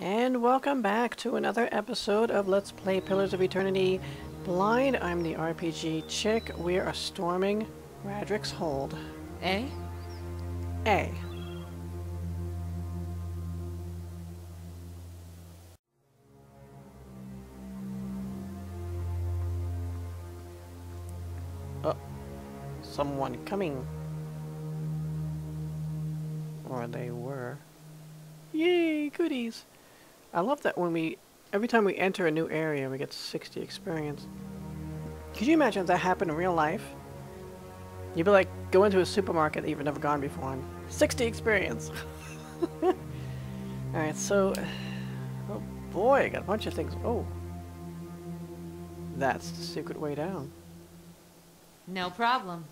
And welcome back to another episode of Let's Play Pillars of Eternity Blind. I'm the RPG chick. We are storming Raedric's Hold. A? A. Oh, someone coming. Or they were. Yay, goodies! I love that when we, every time we enter a new area, we get 60 experience. Could you imagine if that happened in real life? You'd be like, go into a supermarket that you've never gone before and 60 experience! Alright, so, uh, oh boy, I got a bunch of things. Oh. That's the secret way down. No problem.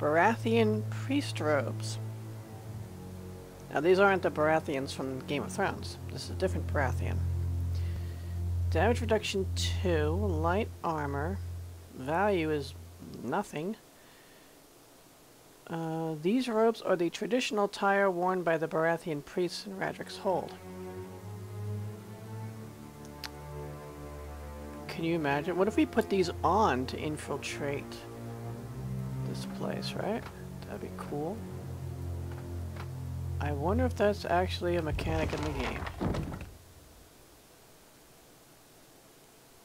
Baratheon priest robes. Now these aren't the Baratheons from Game of Thrones. This is a different Baratheon. Damage reduction 2, light armor. Value is nothing. Uh, these robes are the traditional attire worn by the Baratheon priests in Raedric's Hold. Can you imagine? What if we put these on to infiltrate place, right? That'd be cool. I wonder if that's actually a mechanic in the game.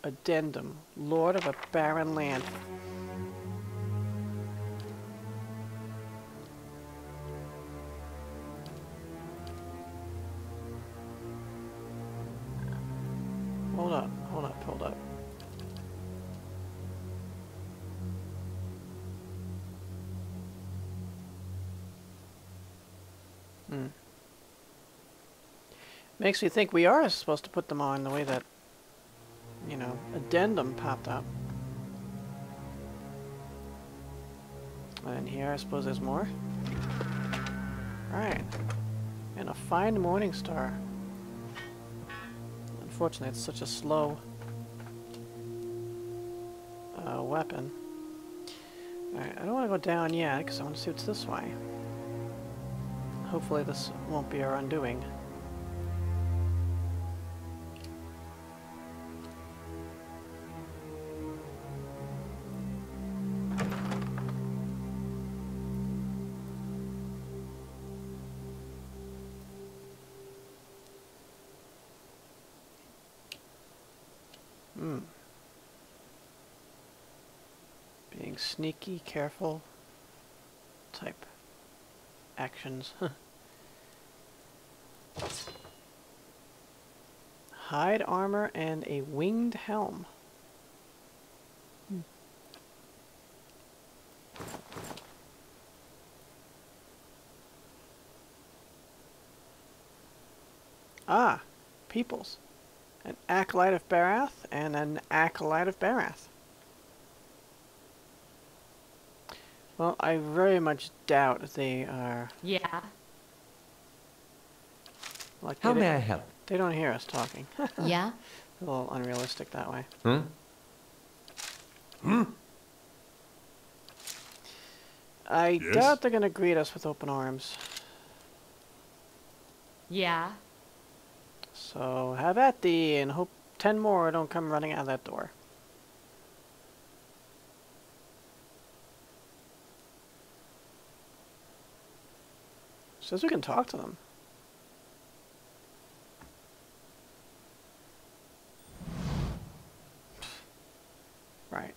Addendum. Lord of a barren land. Makes me think we are supposed to put them on the way that, you know, addendum popped up. And here I suppose there's more. Right. And a fine morning star. Unfortunately, it's such a slow uh, weapon. Alright, I don't want to go down yet, because I want to see what's this way. Hopefully this won't be our undoing. Sneaky, careful type actions. Hide armor and a winged helm. Hmm. Ah, peoples. An acolyte of Berath and an acolyte of Berath. Well, I very much doubt they are Yeah. like How may I help? they don't hear us talking. yeah. a little unrealistic that way. Hmm. Hmm? I Yes? doubt they're gonna greet us with open arms. Yeah. So have at thee and hope ten more don't come running out of that door. Says we can talk to them. Right.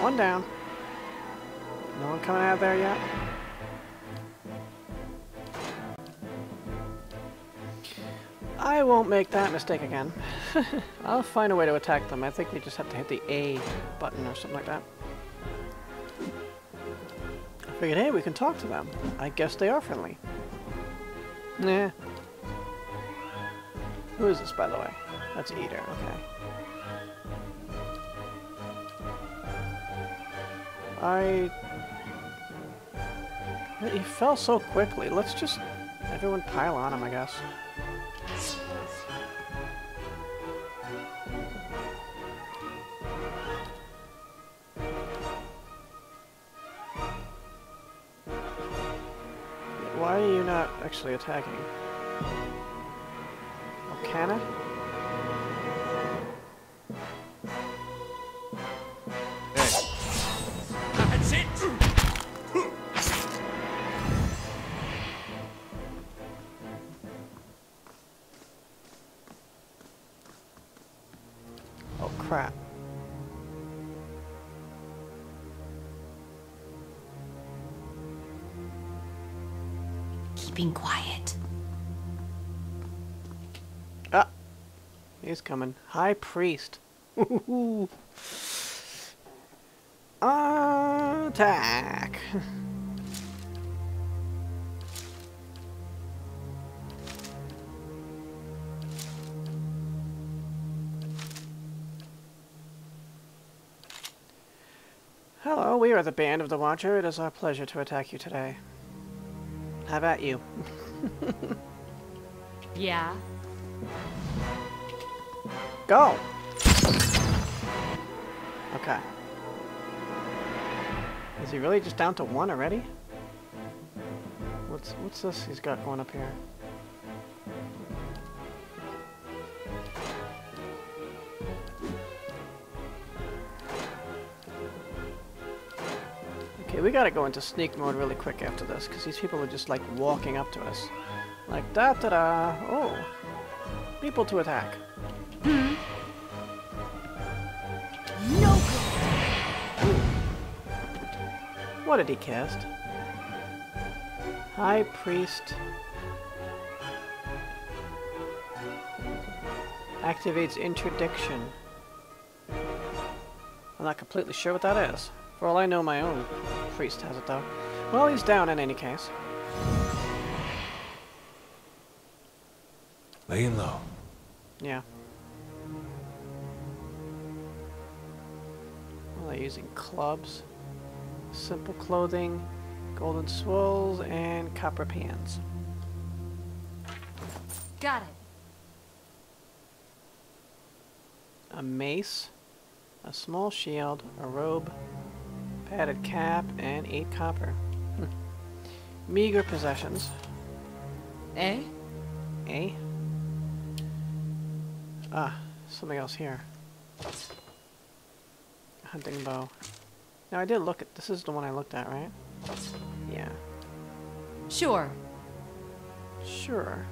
One down. No one coming out there yet? I won't make that mistake again. I'll find a way to attack them. I think we just have to hit the A button or something like that. I figured, hey, we can talk to them. I guess they are friendly. Nah. Who is this, by the way? That's Edér, okay. I He fell so quickly. Let's just everyone pile on him, I guess. Why are you not actually attacking? Oh, can it? Keeping quiet. Ah! He's coming. High Priest. Attack! Hello, we are the Band of the Watcher. It is our pleasure to attack you today. Have at you. Yeah. Go! Okay. Is he really just down to one already? What's what's this he's got going up here? Okay, we gotta go into sneak mode really quick after this, because these people are just like walking up to us. Like da da da. Oh. People to attack. Hmm? No What did he cast? High Priest. Activates interdiction. I'm not completely sure what that is. For all I know, my own priest has it though. Well, he's down in any case. Laying low. Yeah. Well, they're using clubs, simple clothing, golden swirls, and copper pans. Got it. a mace, a small shield, a robe, padded cap, and eight copper. Hmm. Meager possessions. Eh? Eh? Ah, something else here. Hunting bow. Now I did look at this is the one I looked at, right? Yeah. Sure. Sure.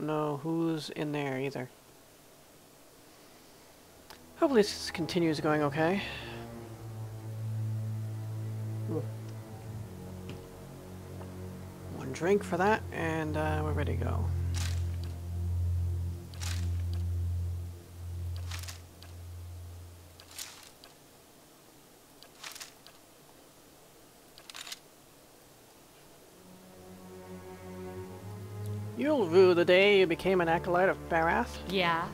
Don't know who's in there either. Hopefully this continues going okay. Ooh. One drink for that, and uh, we're ready to go. You'll the day you became an acolyte of Berath, Yeah.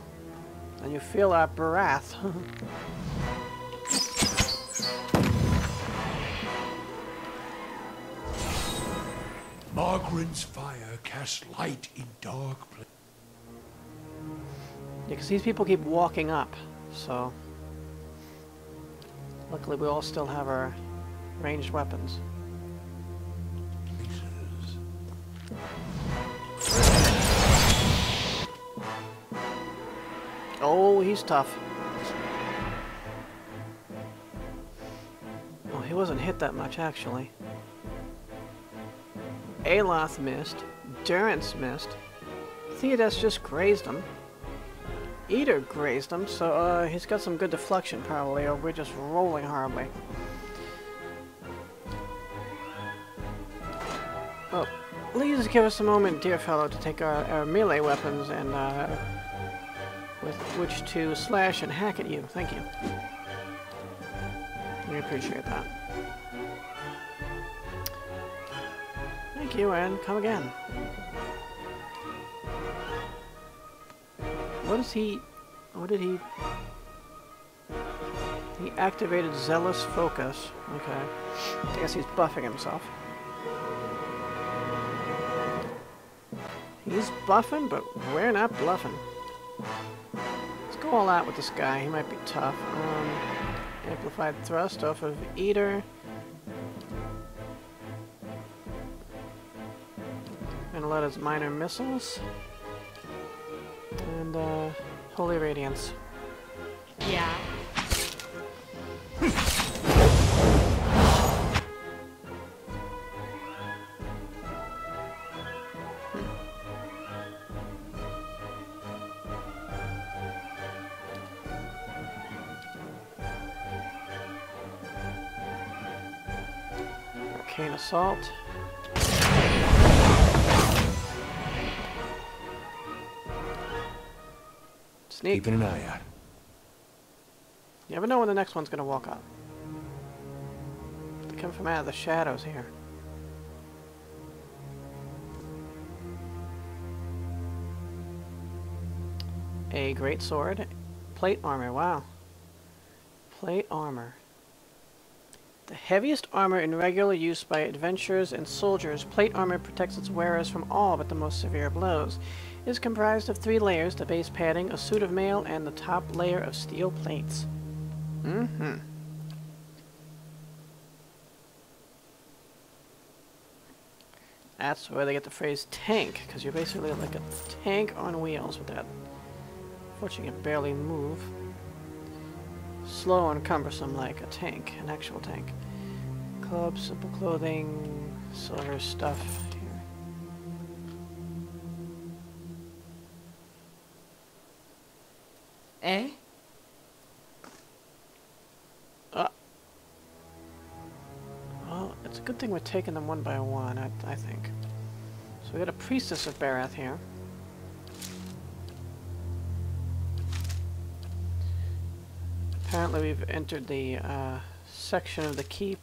and you feel our Barath. Magran's fire casts light in dark places. Yeah, because these people keep walking up, so... Luckily we all still have our ranged weapons. Oh, he's tough. Oh, he wasn't hit that much, actually. Aloth missed. Durance missed. Theodas just grazed him. Edér grazed him, so uh, he's got some good deflection probably, or we're just rolling horribly. Oh, please give us a moment, dear fellow, to take our, our melee weapons and uh, which to slash and hack at you. Thank you. We appreciate that. Thank you and come again. What is he... What did he... He activated Zealous Focus. Okay. I guess he's buffing himself. He's buffing, but we're not bluffing. Go all out with this guy. He might be tough. Um, amplified thrust off of Edér. Gonna let his minor missiles. And, uh, Holy Radiance. Assault. Sneak. Keeping an eye out. You never know when the next one's gonna walk up. They come from out of the shadows here. A great sword. Plate armor, wow. Plate armor. The heaviest armor in regular use by adventurers and soldiers, plate armor protects its wearers from all but the most severe blows. It is comprised of three layers, the base padding, a suit of mail, and the top layer of steel plates. Mm-hmm. That's where they get the phrase tank, because you're basically like a tank on wheels with that. Unfortunately, you can barely move. Slow and cumbersome like a tank, an actual tank. Club, simple clothing, silver stuff here. Eh? Uh. Well, it's a good thing we're taking them one by one, I, I think. So we got a priestess of Berath here. Apparently we've entered the uh, section of the keep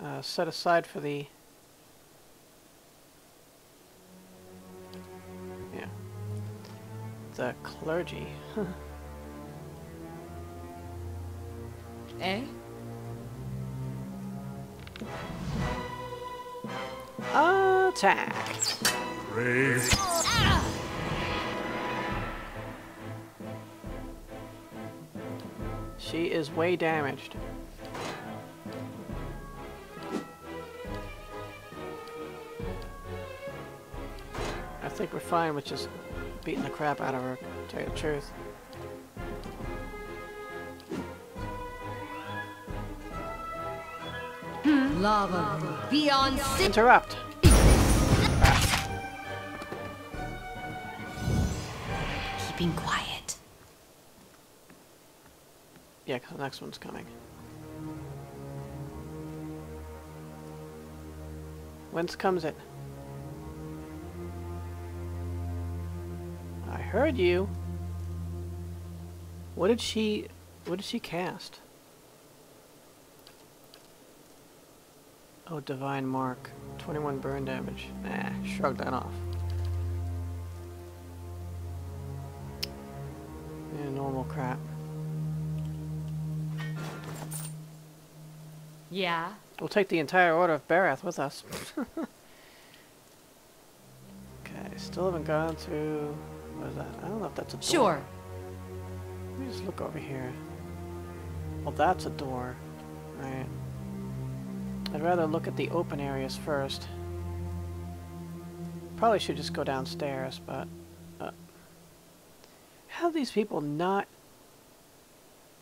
uh, set aside for the yeah the clergy. Eh? Attack! Brave. She is way damaged. I think we're fine with just beating the crap out of her, to tell you the truth. Lava beyond. Interrupt! Keeping quiet. Yeah, the next one's coming. Whence comes it? I heard you. What did she... What did she cast? Oh, Divine Mark. 21 burn damage. Eh, nah, shrug that off. Yeah, normal crap. Yeah. We'll take the entire Order of Berath with us. okay, still haven't gone through... What is that? I don't know if that's a door. Sure. Let me just look over here. Well, that's a door. Right. I'd rather look at the open areas first. Probably should just go downstairs, but... Uh, how do these people not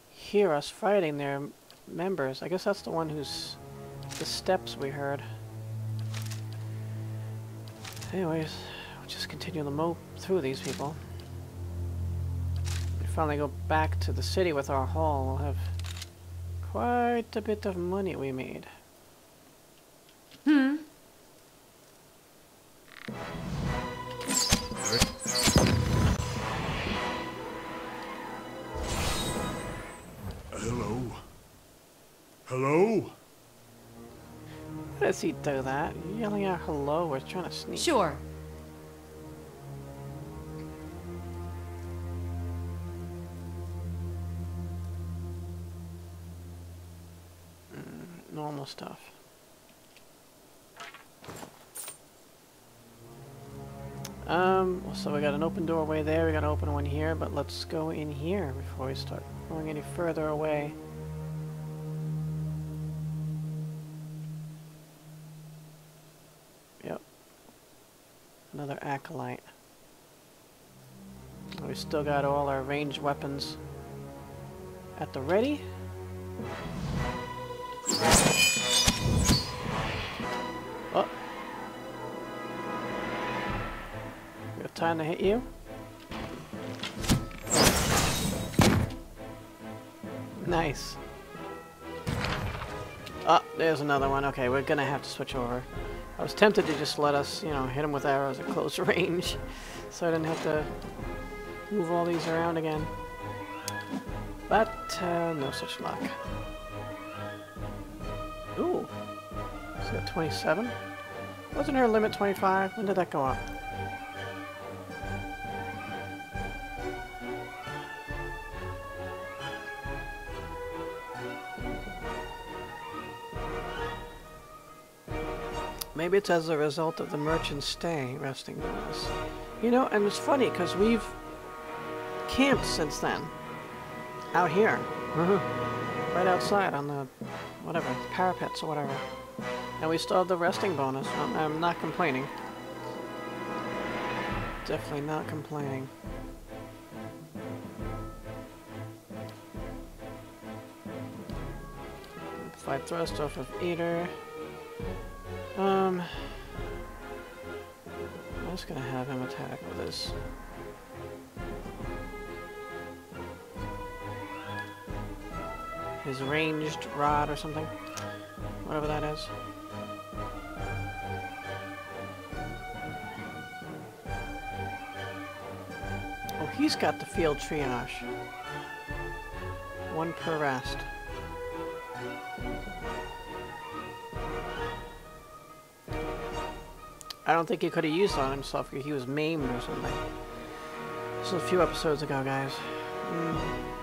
hear us fighting their m- members? I guess that's the one who's... The steps we heard. Anyways, we'll just continue to mow through these people. We finally go back to the city with our haul. We'll have quite a bit of money we made. Hello. Hello? Why does he do that? Yelling out hello or trying to sneak? Sure. Normal stuff. Um, so we got an open doorway there, we got an open one here, but let's go in here before we start going any further away. Acolyte. We still got all our ranged weapons at the ready. Oh. We have time to hit you. Nice. Oh, there's another one. Okay, we're gonna have to switch over. I was tempted to just let us, you know, hit him with arrows at close range, so I didn't have to move all these around again. But, uh, no such luck. Ooh. She's got 27? Wasn't her limit 25? When did that go up? Maybe it's as a result of the merchant's stay resting with us. You know, and it's funny because we've camped since then. Out here. Mm-hmm. Right outside on the, whatever, parapets or whatever. And we still have the resting bonus. I'm, I'm not complaining. Definitely not complaining. Fight thrust off of Edér. Um, I'm just gonna have him attack with his. His ranged rod or something. Whatever that is. Oh, he's got the field triage. One per rest. I don't think he could have used it on himself because he was maimed or something. This was a few episodes ago, guys. Mm.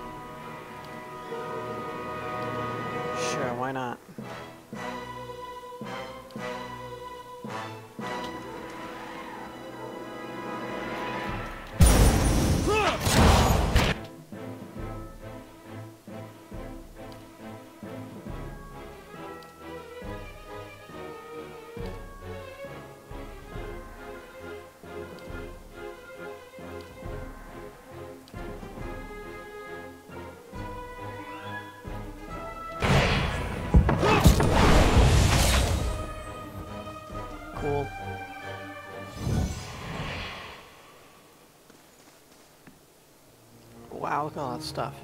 Look at all that stuff.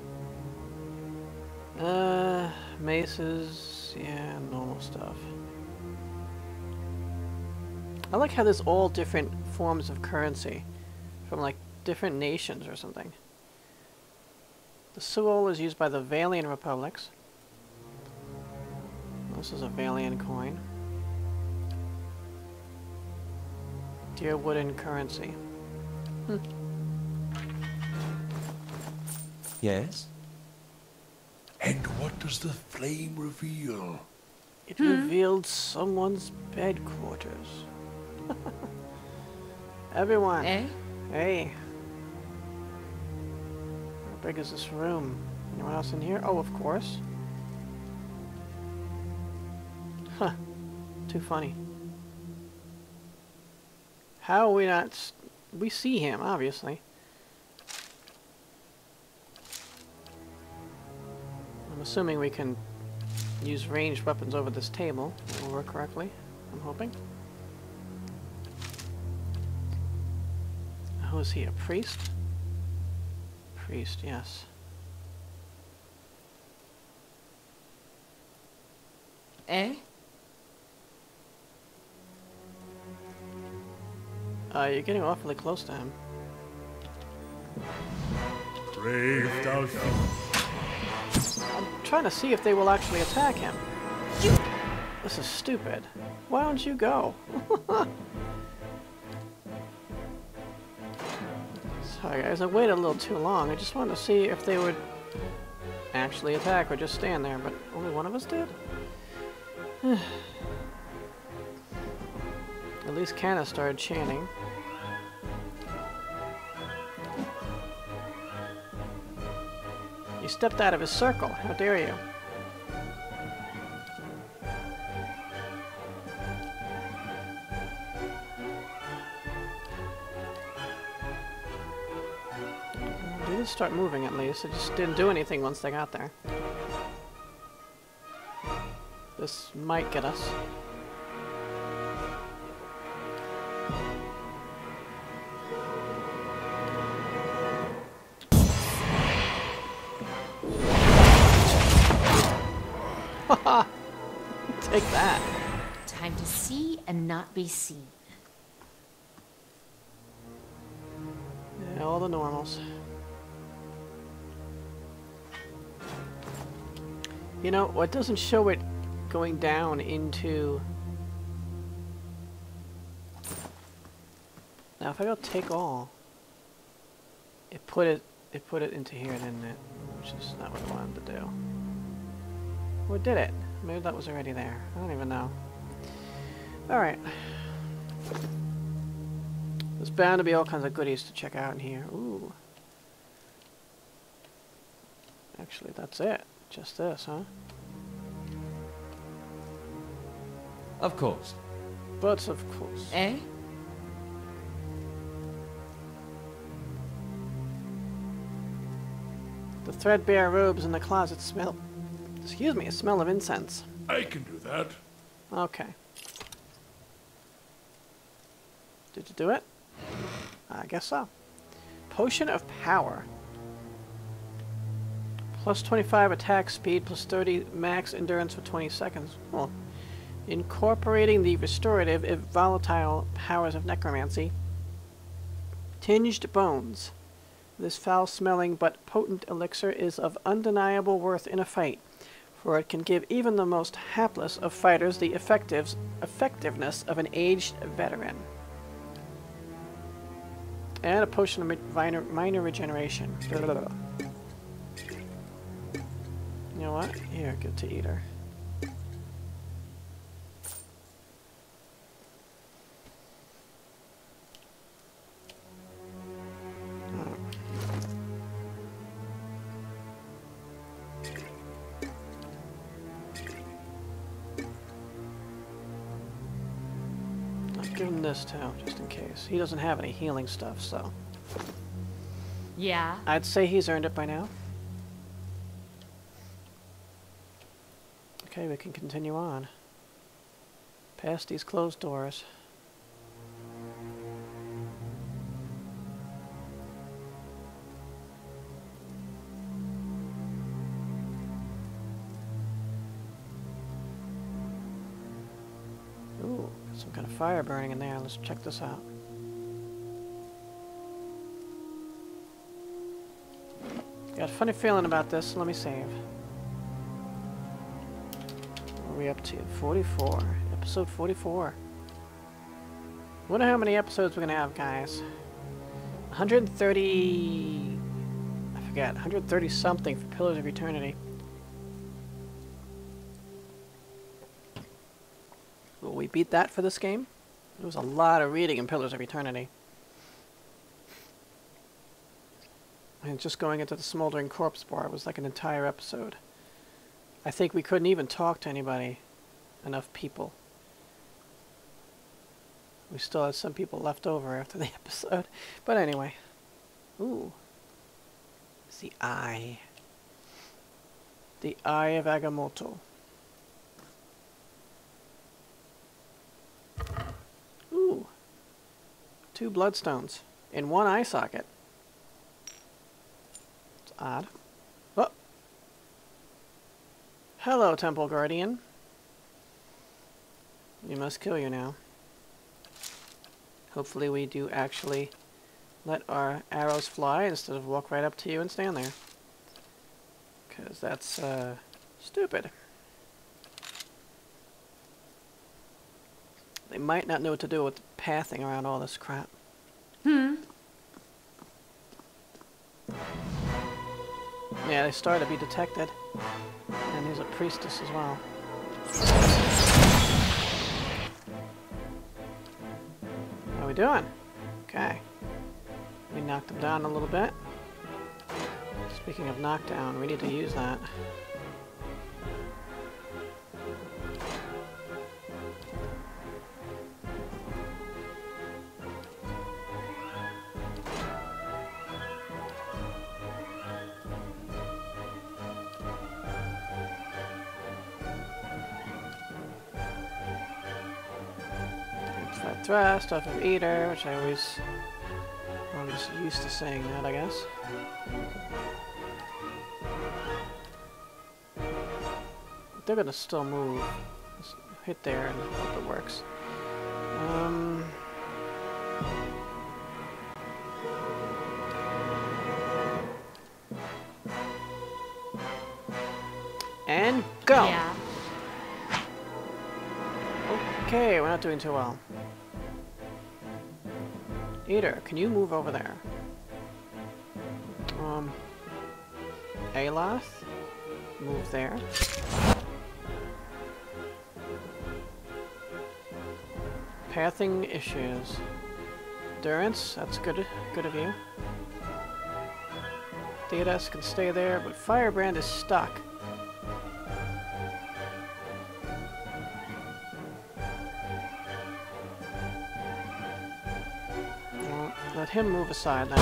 Uh, maces, yeah, normal stuff. I like how there's all different forms of currency from like different nations or something. The Suol is used by the Vailian republics. This is a Vailian coin. Dear wooden currency. Yes? And what does the flame reveal? It revealed someone's bed quarters. Everyone, Eh? hey. How big is this room? Anyone else in here? Oh, of course. Huh. Too funny. How are we not... s- We see him, obviously. Assuming we can use ranged weapons over this table. It will work correctly, I'm hoping. Who is he, a priest? Priest, yes. Eh? Uh, you're getting awfully close to him. Brave Dalfin. Trying to see if they will actually attack him. This is stupid. Why don't you go? Sorry guys, I waited a little too long. I just wanted to see if they would actually attack or just stand there, but only one of us did? At least Kana started chanting. You stepped out of his circle. How dare you? They did start moving at least. It just didn't do anything once they got there. This might get us. Not be seen. Yeah, all the normals. You know, what doesn't show it going down into... Now if I go take all, it put it it put it into here, didn't it? Which is not what I wanted to do. Or did it? Maybe that was already there. I don't even know. Alright. There's bound to be all kinds of goodies to check out in here. Ooh. Actually, that's it. Just this, huh? Of course. But of course. Eh? The threadbare robes in the closet smell... Excuse me, a smell of incense. I can do that. Okay. Did you do it? I guess so. Potion of Power. Plus 25 attack speed, plus 30 max endurance for 20 seconds. Incorporating the restorative, if volatile powers of necromancy. Tinged Bones. This foul-smelling but potent elixir is of undeniable worth in a fight, for it can give even the most hapless of fighters the effectives, effectiveness of an aged veteran. And a potion of minor, minor regeneration. You know what? Here, get to eat He doesn't have any healing stuff, so. Yeah. I'd say he's earned it by now. Okay, we can continue on. Past these closed doors. Ooh, got some kind of fire burning in there. Let's check this out. Got a funny feeling about this. Let me save. What are we up to? 44. Episode 44. Wonder how many episodes we're gonna have, guys. 130... I forget. 130 something for Pillars of Eternity. Will we beat that for this game? There was a lot of reading in Pillars of Eternity. And just going into the Smoldering Corpse Bar was like an entire episode. I think we couldn't even talk to anybody. Enough people. We still had some people left over after the episode. But anyway. Ooh. It's the Eye. The Eye of Agamotto. Ooh. Two bloodstones. In one eye socket. Odd. Oh. Hello, Temple Guardian. We must kill you now. Hopefully we do actually let our arrows fly instead of walk right up to you and stand there. Because that's, uh, stupid. They might not know what to do with the pathing around all this crap. They started to be detected. And there's a priestess as well. How are we doing? Okay. We knocked them down a little bit. Speaking of knockdown, we need to use that. Thrust off of Edér, which I always I'm just used to saying that, I guess. They're gonna still move. Just hit there and hope it works. Um. And go! Yeah. Okay, we're not doing too well. Edér, can you move over there? Um, Aloth, move there. Pathing issues. Durance, that's good, good of you. Theodas can stay there, but Firebrand is stuck. Let him move aside now.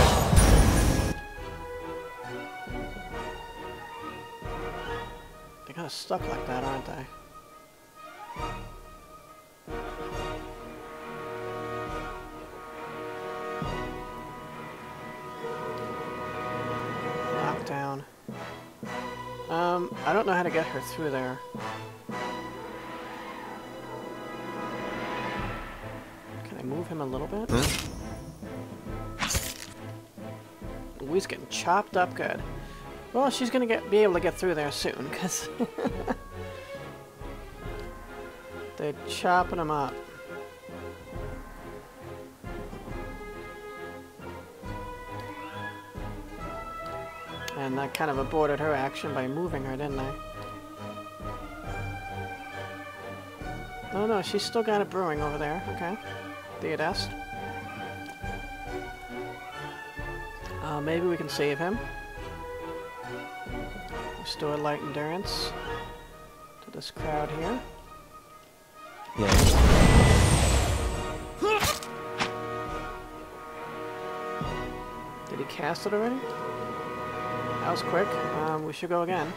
They're kind of stuck like that, aren't they? Knockdown. Um, I don't know how to get her through there. Can I move him a little bit? Ooh, he's getting chopped up good. Well, she's gonna get be able to get through there soon, because they're chopping him up. And that kind of aborted her action by moving her, didn't I? Oh no, she's still got it brewing over there. Okay. Theodest. Uh, maybe we can save him. Restore light endurance to this crowd here. Yeah. Did he cast it already? That was quick. Um, we should go again.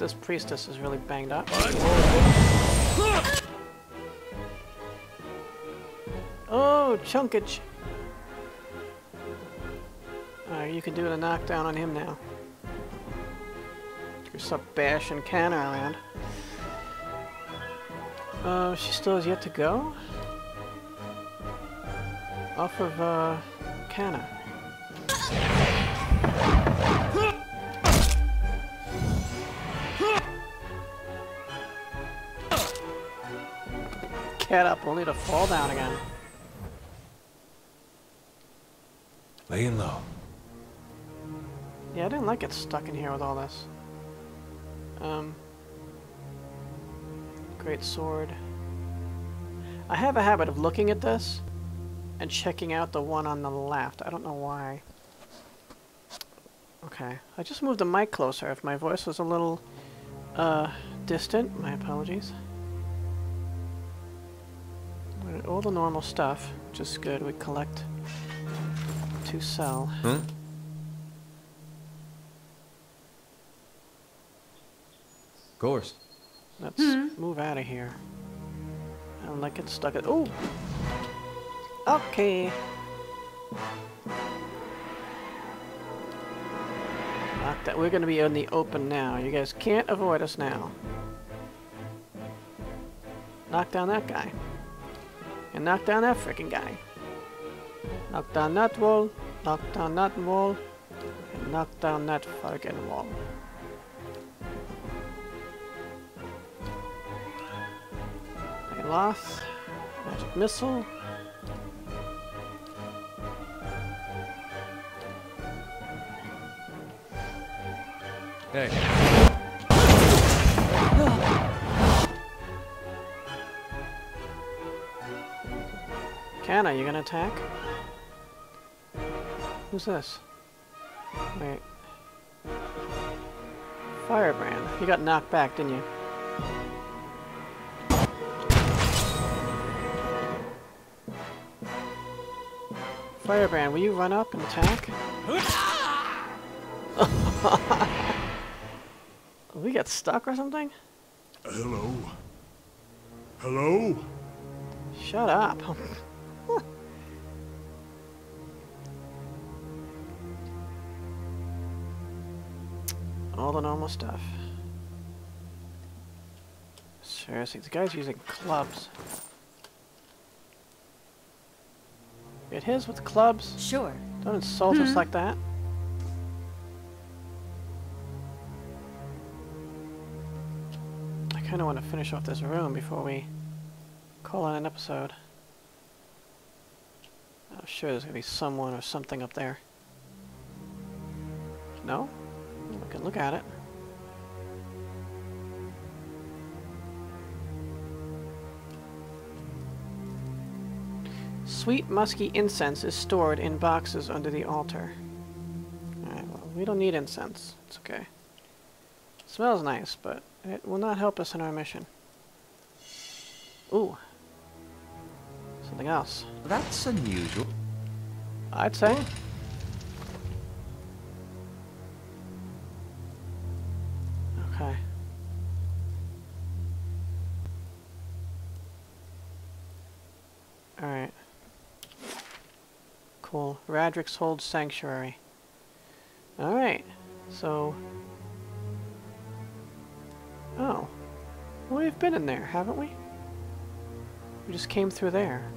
This priestess is really banged up. Oh, Chunkage! You can do the knockdown on him now. You're stop bashing Kana around. Uh, she still has yet to go? Off of, uh, Kana. Up, only to fall down again. Laying low. Yeah, I didn't like it stuck in here with all this. Um, great sword. I have a habit of looking at this and checking out the one on the left. I don't know why. Okay, I just moved the mic closer. If my voice was a little uh, distant, my apologies. All the normal stuff, which is good. We collect to sell. Huh? Of course. Let's hmm. move out of here. I don't like it stuck at. Oh! Okay. Lock that. We're gonna be in the open now. You guys can't avoid us now. Knock down that guy. And knock down that freaking guy. Knock down that wall. Knock down that wall. And knock down that fucking wall. Aloth. Magic missile. Hey, Kana, you gonna attack? Who's this? Wait. Firebrand. You got knocked back, didn't you? Firebrand, will you run up and attack? we get stuck or something? Hello? Hello? Shut up. the normal stuff. Seriously, the guy's using clubs. Get his with clubs. Sure. Don't insult us hmm. like that. I kind of want to finish off this room before we call it an episode. I'm sure there's going to be someone or something up there. No? Can look at it. Sweet musky incense is stored in boxes under the altar. Alright, well, we don't need incense. It's okay. smells nice, but it will not help us in our mission. Ooh. Something else. that's unusual. I'd say. Cool. Hold Sanctuary. Alright. So... Oh. We've been in there, haven't we? We just came through there.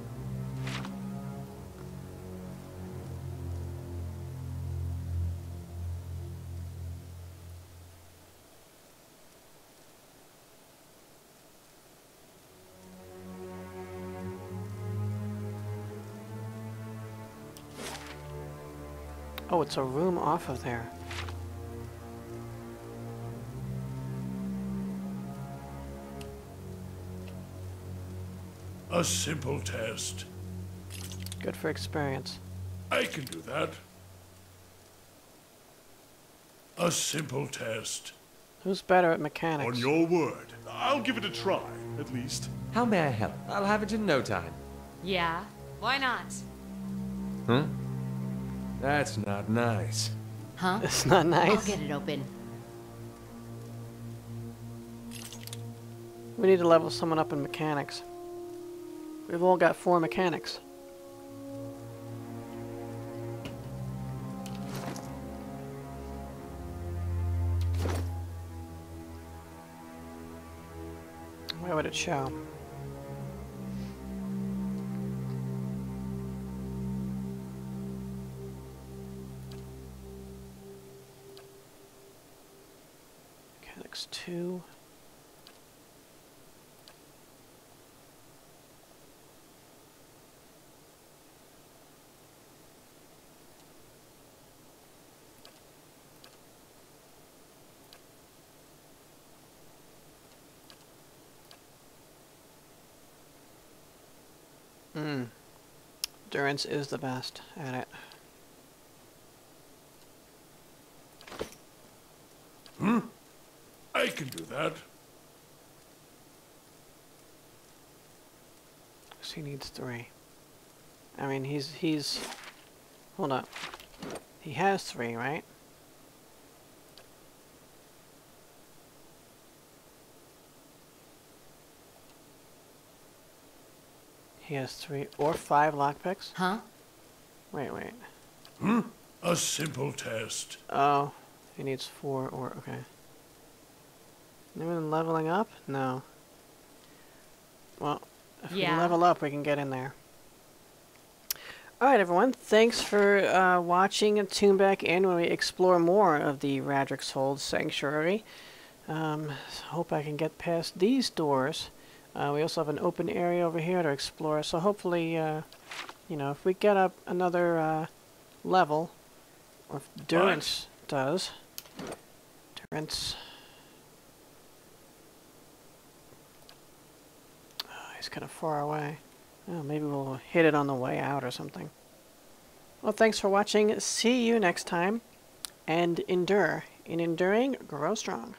It's a room off of there. A simple test. Good for experience. I can do that. A simple test. Who's better at mechanics? On your word. I'll give it a try, at least. How may I help? I'll have it in no time. Yeah. Why not? Huh? That's not nice. Huh? It's not nice. I'll get it open. We need to level someone up in mechanics. We've all got four mechanics. Where would it show? 2. Hmm. Durance is the best at it. I can do that. So he needs three. I mean, he's he's. Hold up. He has three, right? He has three or five lockpicks. Huh? Wait, wait. Hmm? A simple test. Oh, he needs four or okay. Never leveling up? No. Well, if we level up, we can get in there. Alright everyone, thanks for uh, watching and tune back in when we explore more of the Raedric's Hold Sanctuary. Um, hope I can get past these doors. Uh, we also have an open area over here to explore, so hopefully, uh, you know, if we get up another uh, level, or if Durance does, Durance... Kind of far away. Oh, maybe we'll hit it on the way out or something. Well, thanks for watching. See you next time. And endure. In enduring, grow strong.